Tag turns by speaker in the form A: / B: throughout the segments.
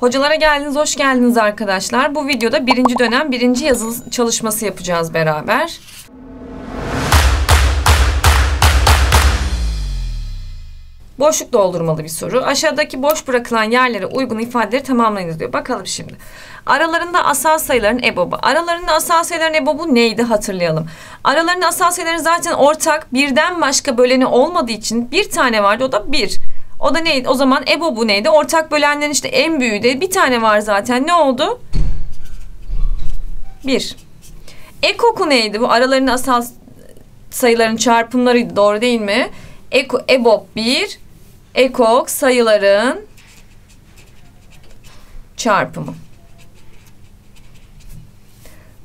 A: Hocalara geldiniz, hoş geldiniz arkadaşlar. Bu videoda birinci dönem birinci yazılı çalışması yapacağız beraber. Boşluk doldurmalı bir soru. Aşağıdaki boş bırakılan yerlere uygun ifadeleri tamamlayınız diyor. Bakalım şimdi. Aralarında asal sayıların ebobu. Aralarında asal sayıların ebobu neydi hatırlayalım. Aralarında asal sayıların zaten ortak birden başka böleni olmadığı için bir tane vardı o da bir. O da neydi? O zaman ebobu neydi? Ortak bölenlerin işte en büyüğü de bir tane var zaten. Ne oldu? Bir. Ekoku neydi? Bu aralarında asal sayıların çarpımlarıydı. Doğru değil mi? Eko, EBOB 1, ekok sayıların çarpımı.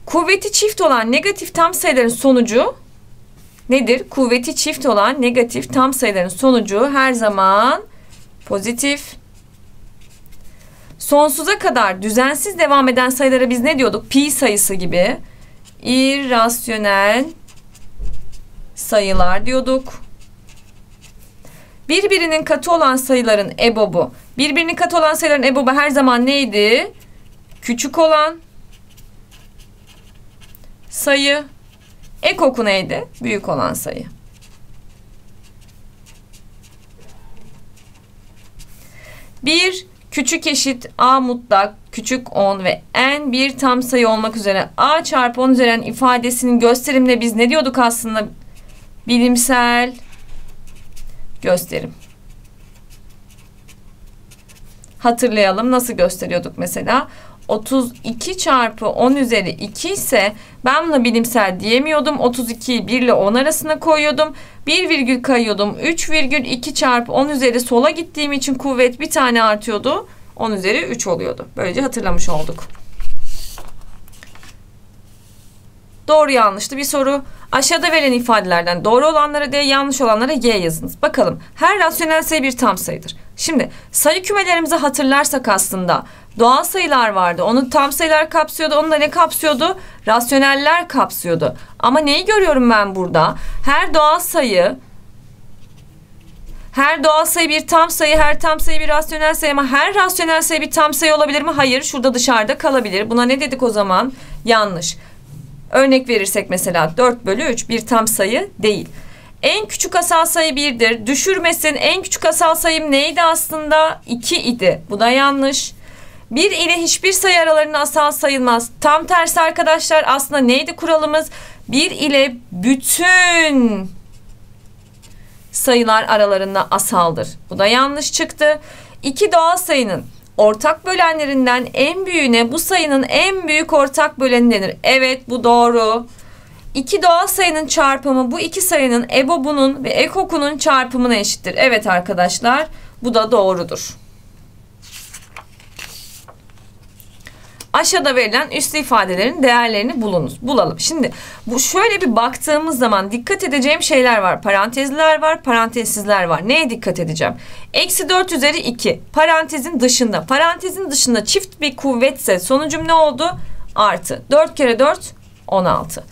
A: Kuvveti çift olan negatif tam sayıların sonucu nedir? Kuvveti çift olan negatif tam sayıların sonucu her zaman pozitif. Sonsuza kadar düzensiz devam eden sayılara biz ne diyorduk? Pi sayısı gibi. irrasyonel sayılar diyorduk. Birbirinin katı olan sayıların ebobu. Birbirinin katı olan sayıların ebobu her zaman neydi? Küçük olan sayı. Ekoku neydi? Büyük olan sayı. Bir küçük eşit a mutlak küçük 10 ve n bir tam sayı olmak üzere a çarpı 10 üzerinden ifadesinin gösterimle biz ne diyorduk aslında? Bilimsel gösterim. Hatırlayalım nasıl gösteriyorduk mesela. 32 çarpı 10 üzeri 2 ise ben buna bilimsel diyemiyordum. 32'yi 1 ile 10 arasına koyuyordum. 1 virgül kayıyordum. 3 virgül 2 çarpı 10 üzeri sola gittiğim için kuvvet bir tane artıyordu. 10 üzeri 3 oluyordu. Böylece hatırlamış olduk. Doğru yanlışlı bir soru. Aşağıda verilen ifadelerden doğru olanlara D, yanlış olanlara Y yazınız. Bakalım her rasyonel sayı bir tam sayıdır. Şimdi sayı kümelerimizi hatırlarsak aslında doğal sayılar vardı. Onu tam sayılar kapsıyordu. Onu da ne kapsıyordu? Rasyoneller kapsıyordu. Ama neyi görüyorum ben burada? Her doğal sayı her doğal sayı bir tam sayı, her tam sayı bir rasyonel sayı ama her rasyonel sayı bir tam sayı olabilir mi? Hayır, şurada dışarıda kalabilir. Buna ne dedik o zaman? Yanlış. Örnek verirsek mesela 4 bölü 3 bir tam sayı değil. En küçük asal sayı 1'dir. Düşürmesin en küçük asal sayım neydi aslında? 2 idi. Bu da yanlış. 1 ile hiçbir sayı aralarında asal sayılmaz. Tam tersi arkadaşlar aslında neydi kuralımız? 1 ile bütün sayılar aralarında asaldır. Bu da yanlış çıktı. İki doğal sayının ortak bölenlerinden en büyüğüne bu sayının en büyük ortak böleni denir. Evet bu doğru. İki doğal sayının çarpımı bu iki sayının EBOB'unun ve EKOK'unun çarpımına eşittir. Evet arkadaşlar bu da doğrudur. Aşağıda verilen üslü ifadelerin değerlerini bulunuz. Bulalım. Şimdi bu şöyle bir baktığımız zaman dikkat edeceğim şeyler var. Parantezler var, parantezsizler var. Neye dikkat edeceğim? Eksi 4 üzeri 2. Parantezin dışında. Parantezin dışında çift bir kuvvetse sonucum ne oldu? Artı. 4 kere 4 16.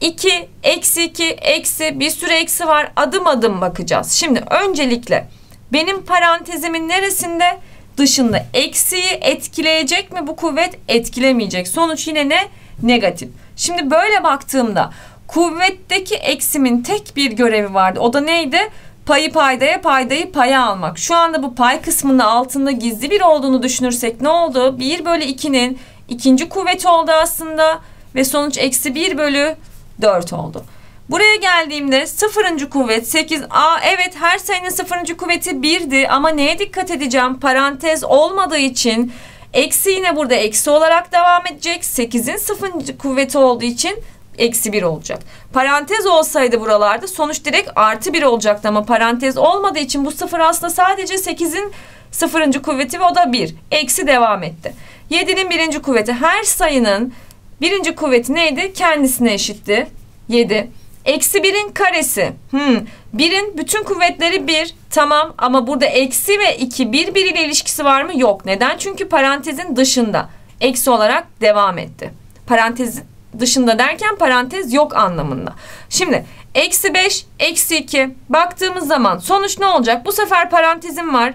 A: 2, eksi 2, eksi bir sürü eksi var. Adım adım bakacağız. Şimdi öncelikle benim parantezimin neresinde? Dışında eksiyi etkileyecek mi bu kuvvet? Etkilemeyecek. Sonuç yine ne? Negatif. Şimdi böyle baktığımda kuvvetteki eksimin tek bir görevi vardı. O da neydi? Payı paydaya, paydayı paya almak. Şu anda bu pay kısmında altında gizli bir olduğunu düşünürsek ne oldu? 1 bölü 2'nin ikinci kuvveti oldu aslında ve sonuç eksi 1 bölü 4 oldu. Buraya geldiğimde sıfırıncı kuvvet 8. Aa evet her sayının sıfırıncı kuvveti 1'di ama neye dikkat edeceğim? Parantez olmadığı için eksi yine burada eksi olarak devam edecek. 8'in sıfırıncı kuvveti olduğu için eksi 1 olacak. Parantez olsaydı buralarda sonuç direkt artı 1 olacaktı ama parantez olmadığı için bu sıfır aslında sadece 8'in sıfırıncı kuvveti ve o da 1. Eksi devam etti. 7'nin birinci kuvveti her sayının birinci kuvveti neydi? Kendisine eşitti. 7. Eksi birin karesi. Hmm. Birin bütün kuvvetleri bir. Tamam ama burada eksi ve iki birbiriyle ilişkisi var mı? Yok. Neden? Çünkü parantezin dışında. Eksi olarak devam etti. Parantez dışında derken parantez yok anlamında. Şimdi eksi 5, eksi 2 baktığımız zaman sonuç ne olacak? Bu sefer parantezim var.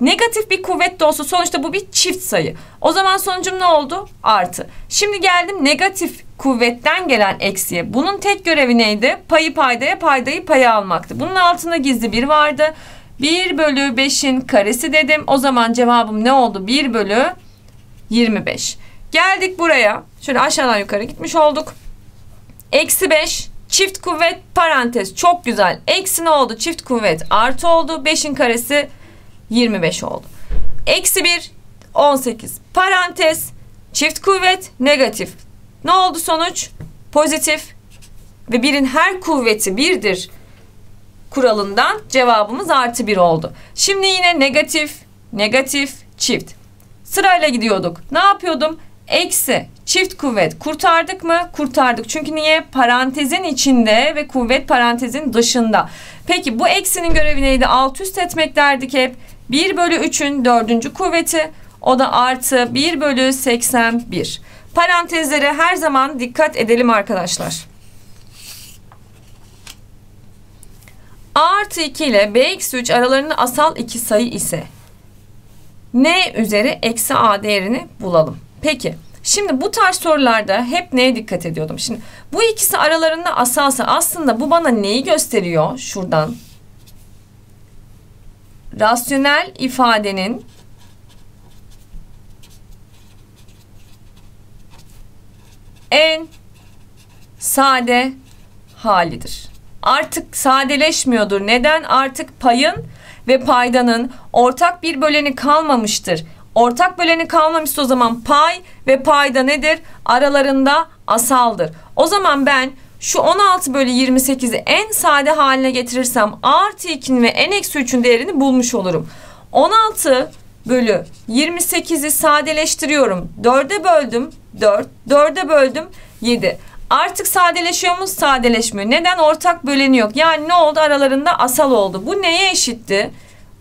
A: Negatif bir kuvvet de olsa sonuçta bu bir çift sayı. O zaman sonucum ne oldu? Artı. Şimdi geldim negatif kuvvetten gelen eksiye. Bunun tek görevi neydi? Payı paydaya, paydayı paya almaktı. Bunun altında gizli bir vardı. 1 bölü 5'in karesi dedim. O zaman cevabım ne oldu? 1 bölü 25. Geldik buraya. Şöyle aşağıdan yukarı gitmiş olduk. Eksi 5 çift kuvvet parantez çok güzel. Eksi ne oldu? Çift kuvvet artı oldu. 5'in karesi 25 oldu. Eksi 1 18 parantez çift kuvvet negatif. Ne oldu sonuç? Pozitif ve birin her kuvveti birdir kuralından cevabımız artı bir oldu. Şimdi yine negatif, negatif, çift. Sırayla gidiyorduk. Ne yapıyordum? Eksi, çift kuvvet kurtardık mı? Kurtardık. Çünkü niye? Parantezin içinde ve kuvvet parantezin dışında. Peki bu eksinin görevi neydi? Alt üst etmek derdik hep. 1 bölü 3'ün dördüncü kuvveti. O da artı 1 bölü 81. Parantezlere her zaman dikkat edelim arkadaşlar. A artı 2 ile B eksi 3 aralarında asal iki sayı ise N üzeri eksi A değerini bulalım. Peki şimdi bu tarz sorularda hep neye dikkat ediyordum? Şimdi bu ikisi aralarında asalsa aslında bu bana neyi gösteriyor şuradan? Rasyonel ifadenin en sade halidir. Artık sadeleşmiyordur. Neden? Artık payın ve paydanın ortak bir böleni kalmamıştır. Ortak böleni kalmamışsa o zaman pay ve payda nedir? Aralarında asaldır. O zaman ben şu 16 bölü 28'i en sade haline getirirsem artı 2'nin ve n eksi 3'ün değerini bulmuş olurum. 16 bölü 28'i sadeleştiriyorum. 4'e böldüm 4, 4'e böldüm 7. Artık sadeleşiyor mu? Sadeleşmiyor. Neden? Ortak böleni yok. Yani ne oldu? Aralarında asal oldu. Bu neye eşitti?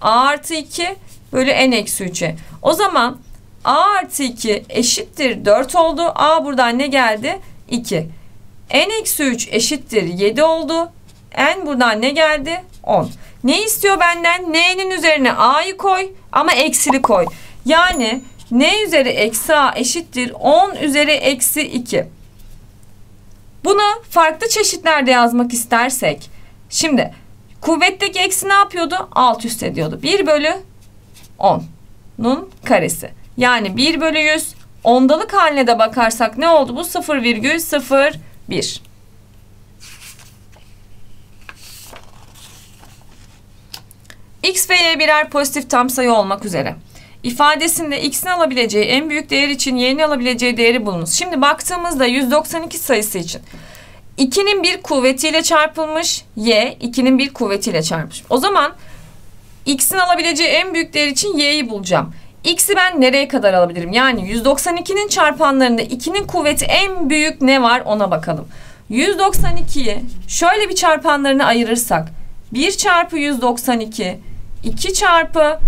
A: A artı 2 bölü n eksi 3'e. O zaman A artı 2 eşittir 4 oldu. A buradan ne geldi? 2. n eksi 3 eşittir 7 oldu. n buradan ne geldi? 10. Ne istiyor benden? N'nin üzerine A'yı koy ama eksili koy. Yani n üzeri eksi A eşittir 10 üzeri eksi 2. Bunu farklı çeşitlerde yazmak istersek. Şimdi kuvvetteki eksi ne yapıyordu? Alt üst ediyordu. 1 bölü 10'nun karesi. Yani 1 bölü 100 ondalık haline de bakarsak ne oldu? Bu 0,01. X ve Y birer pozitif tam sayı olmak üzere. İfadesinde x'in alabileceği en büyük değer için y'nin alabileceği değeri bulunuz. Şimdi baktığımızda 192 sayısı için 2'nin bir kuvvetiyle çarpılmış, y 2'nin bir kuvvetiyle çarpmış. O zaman x'in alabileceği en büyük değer için y'yi bulacağım. X'i ben nereye kadar alabilirim? Yani 192'nin çarpanlarında 2'nin kuvveti en büyük ne var ona bakalım. 192'yi şöyle bir çarpanlarını ayırırsak 1 çarpı 192 2 çarpı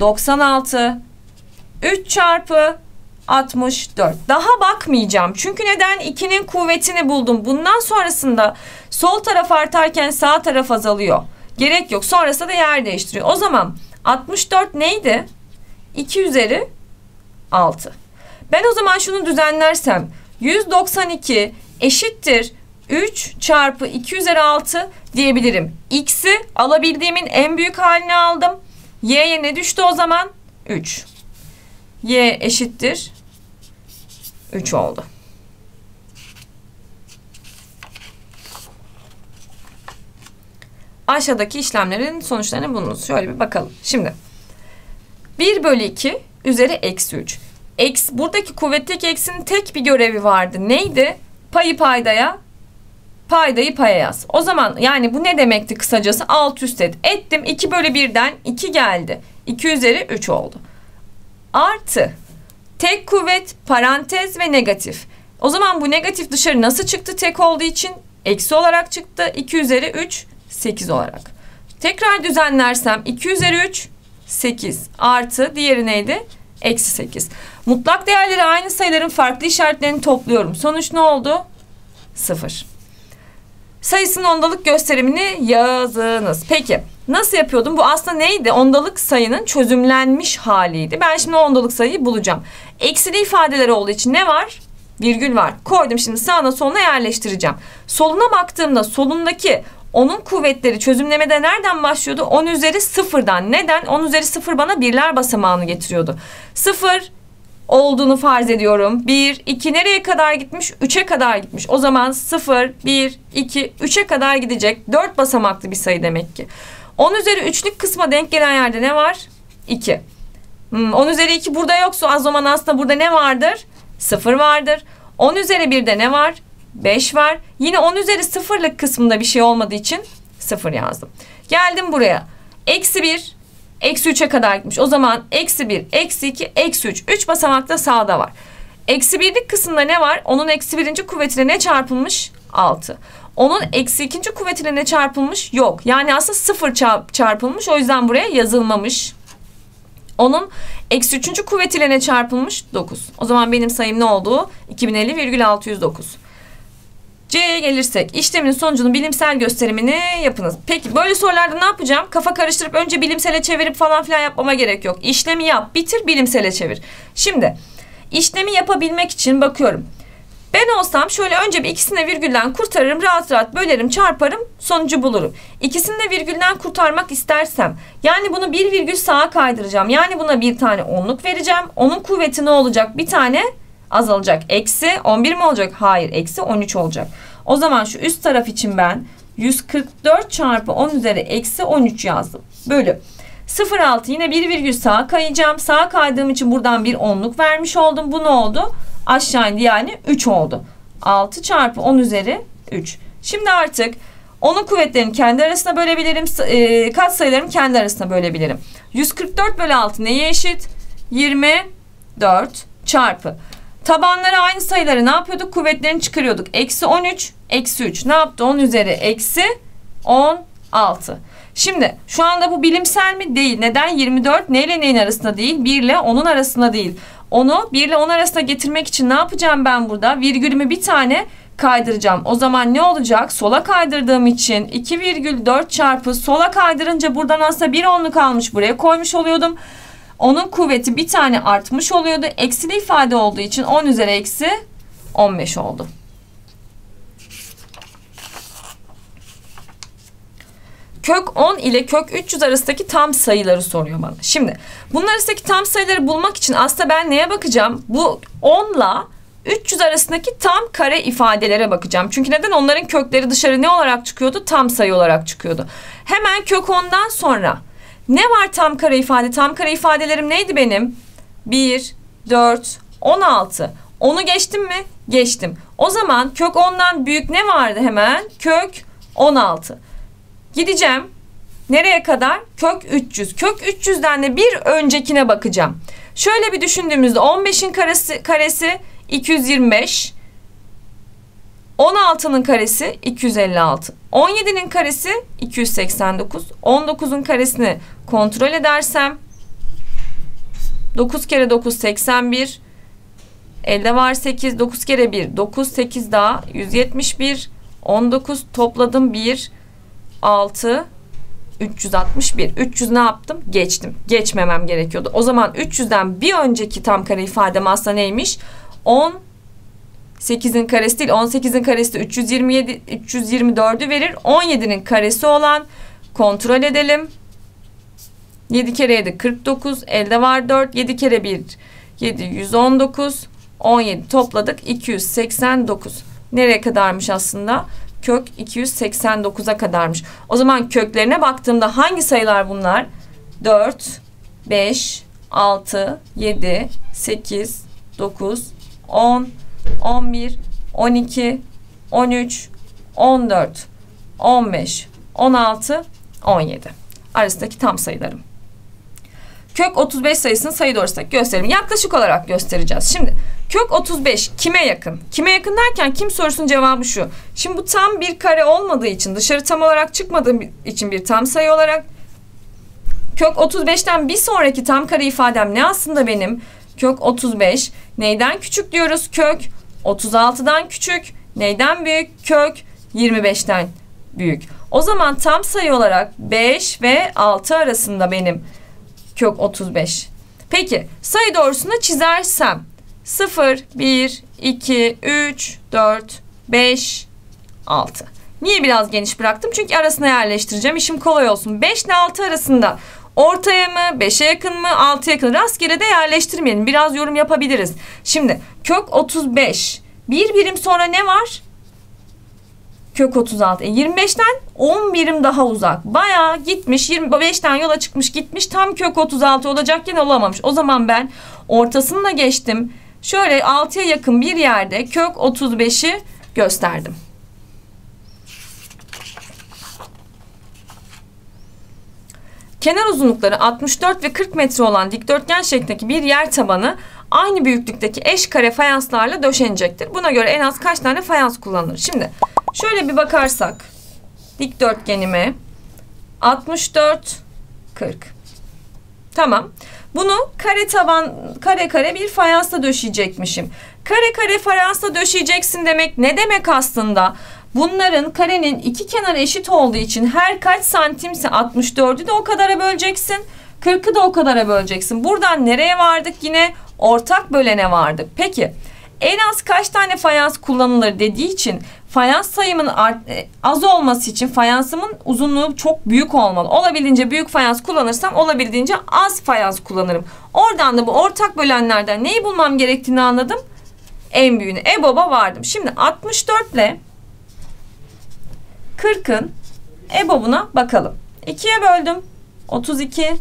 A: 96 3 çarpı 64. Daha bakmayacağım. Çünkü neden? 2'nin kuvvetini buldum. Bundan sonrasında sol taraf artarken sağ taraf azalıyor. Gerek yok. Sonrasında da yer değiştiriyor. O zaman 64 neydi? 2 üzeri 6. Ben o zaman şunu düzenlersem 192 eşittir 3 çarpı 2 üzeri 6 diyebilirim. X'i alabildiğimin en büyük halini aldım. Y'ye ne düştü o zaman? 3. Y eşittir 3 oldu. Aşağıdaki işlemlerin sonuçlarını bulunuz. Şöyle bir bakalım. Şimdi 1 bölü 2 üzeri eksi 3. Eks, buradaki kuvvetteki eksinin tek bir görevi vardı. Neydi? Payı paydaya, paydayı paya yaz. O zaman yani bu ne demekti kısacası? Alt üst et. Ettim 2 bölü 1'den 2 geldi. 2 üzeri 3 oldu. Artı tek kuvvet parantez ve negatif. O zaman bu negatif dışarı nasıl çıktı tek olduğu için? Eksi olarak çıktı. 2 üzeri 3 8 olarak. Tekrar düzenlersem 2 üzeri 3 8 artı diğeri neydi? Eksi 8. Mutlak değerleri aynı sayıların farklı işaretlerini topluyorum. Sonuç ne oldu? 0. Sayısının ondalık gösterimini yazınız. Peki Nasıl yapıyordum? Bu aslında neydi? Ondalık sayının çözümlenmiş haliydi. Ben şimdi ondalık sayıyı bulacağım. Eksili ifadeler olduğu için ne var? Virgül var. Koydum şimdi sağına soluna yerleştireceğim. Soluna baktığımda solundaki onun kuvvetleri çözümlemede nereden başlıyordu? 10 üzeri sıfırdan. Neden? 10 üzeri sıfır bana birler basamağını getiriyordu. Sıfır olduğunu farz ediyorum. 1, 2 nereye kadar gitmiş? 3'e kadar gitmiş. O zaman 0, 1, 2, 3'e kadar gidecek. 4 basamaklı bir sayı demek ki. 10 üzeri 3'lük kısma denk gelen yerde ne var? 2. Hmm, 10 üzeri 2 burada yoksa o zaman aslında burada ne vardır? 0 vardır. 10 üzeri 1'de ne var? 5 var. Yine 10 üzeri 0'lık kısmında bir şey olmadığı için 0 yazdım. Geldim buraya. Eksi 1, eksi 3'e kadar gitmiş. O zaman eksi 1, eksi 2, eksi 3. 3 basamakta sağda var. Eksi 1'lik kısımda ne var? Onun eksi birinci kuvvetine ne çarpılmış? 6. Onun eksi ikinci kuvvetine ne çarpılmış? Yok. Yani aslında 0 çarpılmış. O yüzden buraya yazılmamış. Onun eksi üçüncü kuvvetiyle ne çarpılmış? 9. O zaman benim sayım ne oldu? 2050,609. C'ye gelirsek işlemin sonucunu bilimsel gösterimini yapınız. Peki böyle sorularda ne yapacağım? Kafa karıştırıp önce bilimsele çevirip falan filan yapmama gerek yok. İşlemi yap, bitir, bilimsele çevir. Şimdi işlemi yapabilmek için bakıyorum. Ben olsam şöyle önce bir ikisini virgülden kurtarırım, rahat rahat bölerim, çarparım, sonucu bulurum. İkisini de virgülden kurtarmak istersem, yani bunu bir virgül sağa kaydıracağım. Yani buna bir tane onluk vereceğim. Onun kuvveti ne olacak? Bir tane azalacak. Eksi 11 mi olacak? Hayır, eksi 13 olacak. O zaman şu üst taraf için ben 144 çarpı 10 üzeri eksi 13 yazdım. Bölü. 0,6 yine bir virgül sağa kayacağım. Sağa kaydığım için buradan bir onluk vermiş oldum. Bu ne oldu? Aşağı indi yani 3 oldu. 6 çarpı 10 üzeri 3. Şimdi artık onun kuvvetlerini kendi arasına bölebilirim. E, kat sayılarımı kendi arasına bölebilirim. 144 bölü 6 neye eşit? 24 çarpı. Tabanları aynı sayıları ne yapıyorduk? Kuvvetlerini çıkarıyorduk. Eksi 13, eksi 3. Ne yaptı? 10 üzeri eksi 16. Şimdi şu anda bu bilimsel mi? Değil. Neden? 24 neyle neyin arasında değil? 1 ile 10'un arasında değil. Onu 1 ile 10 arasına getirmek için ne yapacağım ben burada? Virgülümü bir tane kaydıracağım. O zaman ne olacak? Sola kaydırdığım için 2,4 çarpı sola kaydırınca buradan aslında bir onluk almış buraya koymuş oluyordum. Onun kuvveti bir tane artmış oluyordu. Eksili ifade olduğu için 10 üzeri eksi 15 oldu. Kök 10 ile kök 300 arasındaki tam sayıları soruyor bana. Şimdi bunlar arasındaki tam sayıları bulmak için aslında ben neye bakacağım? Bu 10 ile 300 arasındaki tam kare ifadelere bakacağım. Çünkü neden? Onların kökleri dışarı ne olarak çıkıyordu? Tam sayı olarak çıkıyordu. Hemen kök 10'dan sonra ne var tam kare ifade? Tam kare ifadelerim neydi benim? 1, 4, 16. Onu geçtim mi? Geçtim. O zaman kök 10'dan büyük ne vardı hemen? Kök 16. Gideceğim. Nereye kadar? Kök 300. Kök 300'den de bir öncekine bakacağım. Şöyle bir düşündüğümüzde 15'in karesi, karesi 225. 16'nın karesi 256. 17'nin karesi 289. 19'un karesini kontrol edersem 9 kere 9 81. Elde var 8. 9 kere 1 9 8 daha 171. 19 topladım 1 6 361. 300 ne yaptım? Geçtim. Geçmemem gerekiyordu. O zaman 300'den bir önceki tam kare ifadem aslında neymiş? 10 8'in karesi değil 18'in karesi de 327 324'ü verir. 17'nin karesi olan kontrol edelim. 7 kere 7 49 elde var 4 7 kere 1 7 119 17 topladık 289. Nereye kadarmış aslında? Kök 289'a kadarmış. O zaman köklerine baktığımda hangi sayılar bunlar? 4 5 6 7 8 9 10 11, 12, 13, 14, 15, 16, 17 arasındaki tam sayılarım. Kök 35 sayısını sayı doğrusunda gösterelim. Yaklaşık olarak göstereceğiz. Şimdi kök 35 kime yakın? Kime yakın derken kim sorusunun cevabı şu. Şimdi bu tam bir kare olmadığı için dışarı tam olarak çıkmadığı için bir tam sayı olarak kök 35'ten bir sonraki tam kare ifadem ne aslında benim? Kök 35 neyden küçük diyoruz? Kök 36'dan küçük. Neyden büyük? Kök 25'ten büyük. O zaman tam sayı olarak 5 ve 6 arasında benim kök 35. Peki sayı doğrusunu çizersem 0, 1, 2, 3, 4, 5, 6. Niye biraz geniş bıraktım? Çünkü arasına yerleştireceğim. İşim kolay olsun. 5 ile 6 arasında ortaya mı, 5'e yakın mı, 6'ya yakın rastgele de yerleştirmeyelim. Biraz yorum yapabiliriz. Şimdi kök 35. Bir birim sonra ne var? Kök 36. E 25'ten 10 birim daha uzak. Bayağı gitmiş. 25'ten yola çıkmış gitmiş. Tam kök 36 olacakken olamamış. O zaman ben ortasını da geçtim. Şöyle 6'ya yakın bir yerde kök 35'i gösterdim. Kenar uzunlukları 64 ve 40 metre olan dikdörtgen şeklindeki bir yer tabanı aynı büyüklükteki eş kare fayanslarla döşenecektir. Buna göre en az kaç tane fayans kullanılır? Şimdi şöyle bir bakarsak dikdörtgenime 64 40. Tamam. Bunu kare taban kare kare bir fayansla döşeyecekmişim. Kare kare fayansla döşeyeceksin demek ne demek aslında? Bunların karenin iki kenarı eşit olduğu için her kaç santimse 64'ü de o kadara böleceksin. 40'ı da o kadara böleceksin. Buradan nereye vardık? Yine ortak bölene vardık. Peki en az kaç tane fayans kullanılır dediği için fayans sayımın e, az olması için fayansımın uzunluğu çok büyük olmalı. Olabildiğince büyük fayans kullanırsam olabildiğince az fayans kullanırım. Oradan da bu ortak bölenlerden neyi bulmam gerektiğini anladım. En büyüğünü. EBOB'a vardım. Şimdi 64 ile 40'ın EBOB'una bakalım. 2'ye böldüm. 32,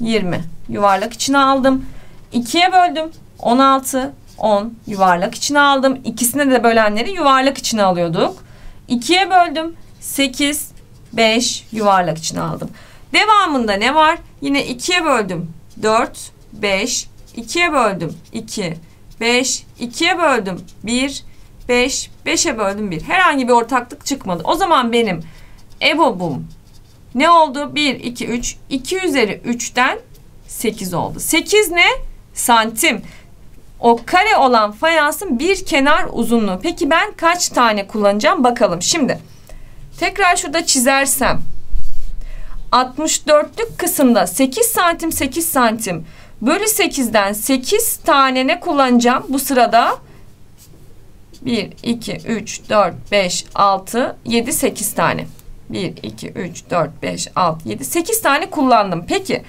A: 20. Yuvarlak içine aldım. 2'ye böldüm. 16, 10 yuvarlak içine aldım. İkisine de bölenleri yuvarlak içine alıyorduk. 2'ye böldüm. 8, 5 yuvarlak içine aldım. Devamında ne var? Yine 2'ye böldüm. 4, 5, 2'ye böldüm. 2, 5, 2'ye böldüm. 1, 5, 5'e böldüm 1. Herhangi bir ortaklık çıkmadı. O zaman benim EBOB'um ne oldu? 1, 2, 3. 2 üzeri 3'ten 8 oldu. 8 ne? Santim. O kare olan fayansın bir kenar uzunluğu. Peki ben kaç tane kullanacağım bakalım. Şimdi tekrar şurada çizersem 64'lük kısımda 8 santim 8 santim bölü 8'den 8 tane ne kullanacağım bu sırada? 1, 2, 3, 4, 5, 6, 7, 8 tane. 1, 2, 3, 4, 5, 6, 7, 8 tane kullandım. Peki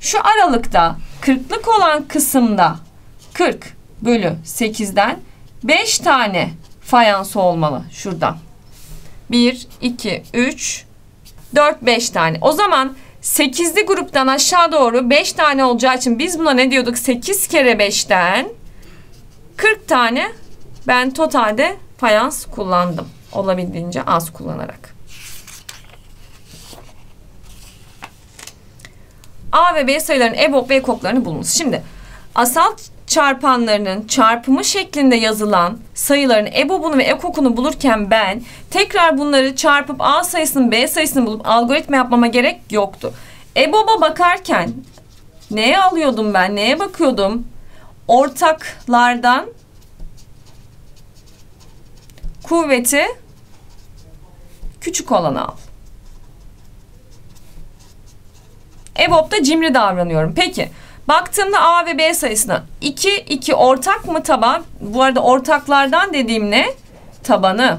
A: şu aralıkta 40'lık olan kısımda 40 bölü 8'den 5 tane fayans olmalı şuradan. 1, 2, 3, 4, 5 tane. O zaman 8'li gruptan aşağı doğru 5 tane olacağı için biz buna ne diyorduk? 8 kere 5'ten 40 tane ben totalde fayans kullandım. Olabildiğince az kullanarak. A ve B sayıların EBOB ve EKOK'larını bulunuz. Şimdi asal çarpanlarının çarpımı şeklinde yazılan sayıların EBOB'unu ve EKOK'unu bulurken ben tekrar bunları çarpıp A sayısını B sayısını bulup algoritma yapmama gerek yoktu. EBOB'a bakarken neye alıyordum ben? Neye bakıyordum? Ortaklardan kuvveti küçük olanı al. EBOB'da cimri davranıyorum. Peki baktığımda A ve B sayısına 2, 2 ortak mı taban? Bu arada ortaklardan dediğim ne? Tabanı.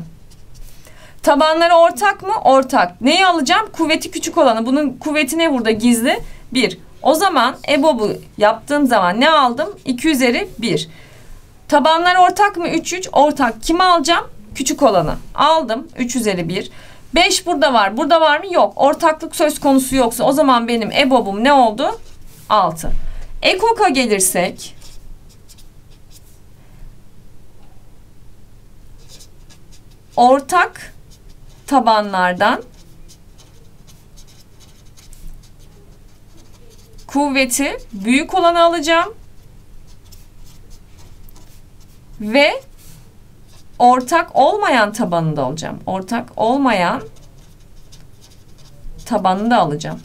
A: Tabanları ortak mı? Ortak. Neyi alacağım? Kuvveti küçük olanı. Bunun kuvveti ne burada gizli? 1. O zaman EBOB'u yaptığım zaman ne aldım? 2 üzeri 1. Tabanlar ortak mı? 3, 3 ortak. Kimi alacağım? Küçük olanı. Aldım. 3 üzeri 1. 5 burada var. Burada var mı? Yok. Ortaklık söz konusu yoksa o zaman benim EBOB'um ne oldu? 6. EKOK'a gelirsek ortak tabanlardan kuvveti büyük olanı alacağım ve ortak olmayan tabanını da alacağım. Ortak olmayan tabanını da alacağım.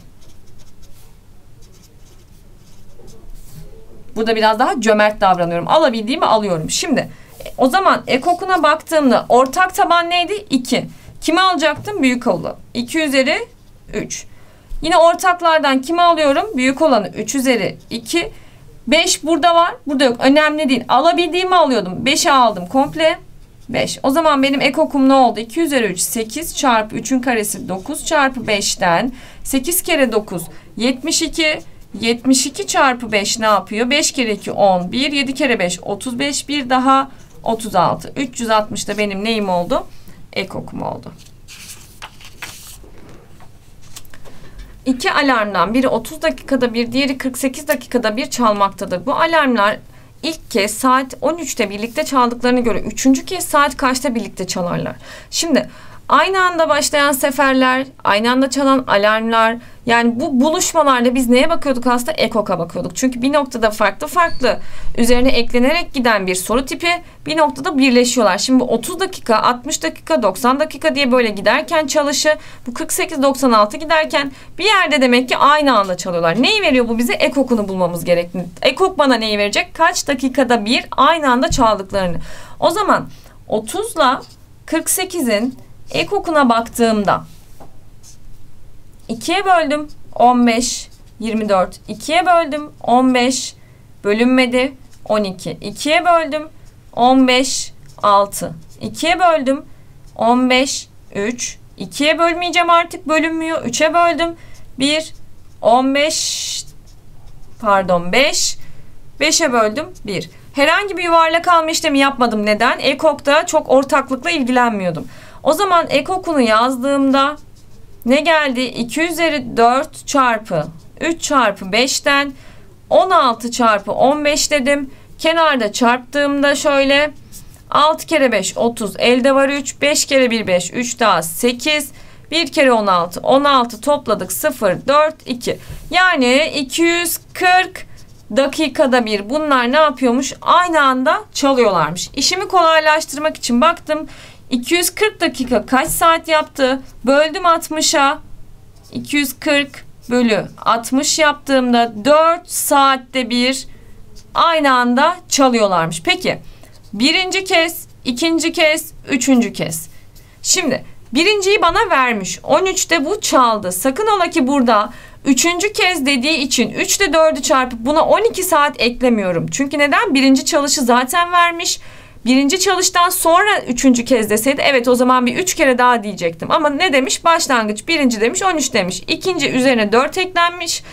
A: Burada biraz daha cömert davranıyorum. Alabildiğimi alıyorum. Şimdi o zaman ekokuna baktığımda ortak taban neydi? 2. Kimi alacaktım? Büyük olanı. 2 üzeri 3. Yine ortaklardan kimi alıyorum? Büyük olanı 3 üzeri 2. 5 burada var. Burada yok. Önemli değil. Alabildiğimi alıyordum. 5'i aldım komple. 5. O zaman benim ekokum ne oldu? 2 üzeri 3 8 çarpı 3'ün karesi 9 çarpı 5'ten 8 kere 9 72 72 çarpı 5 ne yapıyor? 5 kere 2 11 7 kere 5 35 bir daha 36 360 da benim neyim oldu? Ekokum oldu. İki alarmdan biri 30 dakikada bir, diğeri 48 dakikada bir çalmaktadır. Bu alarmlar ilk kez saat 13'te birlikte çaldıklarına göre üçüncü kez saat kaçta birlikte çalarlar? Şimdi aynı anda başlayan seferler, aynı anda çalan alarmlar, yani bu buluşmalarda biz neye bakıyorduk aslında? EKOK'a bakıyorduk. Çünkü bir noktada farklı farklı üzerine eklenerek giden bir soru tipi bir noktada birleşiyorlar. Şimdi 30 dakika, 60 dakika, 90 dakika diye böyle giderken çalışı bu 48-96 giderken bir yerde demek ki aynı anda çalıyorlar. Neyi veriyor bu bize? EKOK'unu bulmamız gerekli. EKOK bana neyi verecek? Kaç dakikada bir aynı anda çaldıklarını. O zaman 30 ile 48'in EKOK'una baktığımda 2'ye böldüm 15 24 2'ye böldüm 15 bölünmedi 12 2'ye böldüm 15 6 2'ye böldüm 15 3 2'ye bölmeyeceğim artık bölünmüyor. 3'e böldüm 1 15 pardon 5 5'e böldüm 1 herhangi bir yuvarlak alma işlemi yapmadım. Neden? Ekokta çok ortaklıkla ilgilenmiyordum o zaman ekokunu yazdığımda ne geldi? 2 üzeri 4 çarpı 3 çarpı 5'ten 16 çarpı 15 dedim. Kenarda çarptığımda şöyle 6 kere 5 30 elde var 3 5 kere 1 5 3 daha 8 1 kere 16 16 topladık 0 4 2 yani 240 dakikada bir bunlar ne yapıyormuş aynı anda çalıyorlarmış. İşimi kolaylaştırmak için baktım 240 dakika kaç saat yaptı? Böldüm 60'a. 240 bölü 60 yaptığımda 4 saatte bir aynı anda çalıyorlarmış. Peki birinci kez, ikinci kez, üçüncü kez. Şimdi birinciyi bana vermiş. 13'te bu çaldı. Sakın ola ki burada üçüncü kez dediği için 3 ile 4'ü çarpıp buna 12 saat eklemiyorum. Çünkü neden? Birinci çalışı zaten vermiş. Birinci çalıştan sonra üçüncü kez deseydi evet o zaman bir üç kere daha diyecektim. Ama ne demiş? Başlangıç birinci demiş 13 demiş. İkinci üzerine 4 eklenmiş.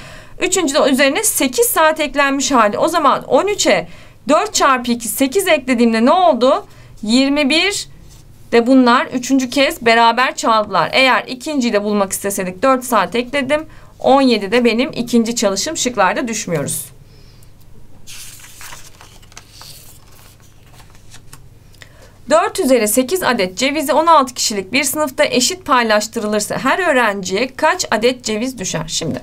A: Üçüncü de üzerine 8 saat eklenmiş hali. O zaman 13'e 4 çarpı 2 8 eklediğimde ne oldu? 21 de bunlar üçüncü kez beraber çaldılar. Eğer ikinciyi de bulmak isteseydik 4 saat ekledim. 17 de benim ikinci çalışım şıklarda düşmüyoruz. 4 üzeri 8 adet cevizi 16 kişilik bir sınıfta eşit paylaştırılırsa her öğrenciye kaç adet ceviz düşer? Şimdi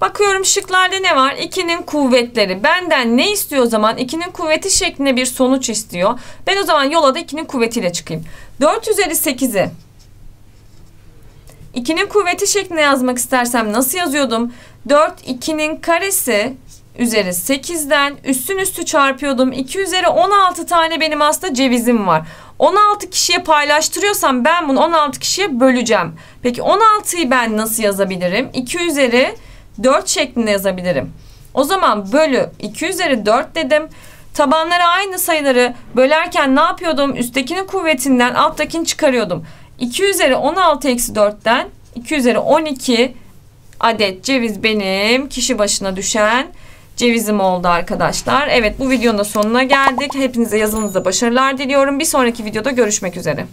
A: bakıyorum şıklarda ne var? 2'nin kuvvetleri. Benden ne istiyor o zaman? 2'nin kuvveti şeklinde bir sonuç istiyor. Ben o zaman yola da 2'nin kuvvetiyle çıkayım. 4 üzeri 8'i 2'nin kuvveti şeklinde yazmak istersem nasıl yazıyordum? 4 2'nin karesi üzeri 8'den üstün üstü çarpıyordum. 2 üzeri 16 tane benim aslında cevizim var. 16 kişiye paylaştırıyorsam ben bunu 16 kişiye böleceğim. Peki 16'yı ben nasıl yazabilirim? 2 üzeri 4 şeklinde yazabilirim. O zaman bölü 2 üzeri 4 dedim. Tabanlara aynı sayıları bölerken ne yapıyordum? Üsttekinin kuvvetinden alttakini çıkarıyordum. 2 üzeri 16 eksi 4'ten 2 üzeri 12 adet ceviz benim kişi başına düşen cevizim oldu arkadaşlar. Evet bu videonun da sonuna geldik. Hepinize yazınızda başarılar diliyorum. Bir sonraki videoda görüşmek üzere.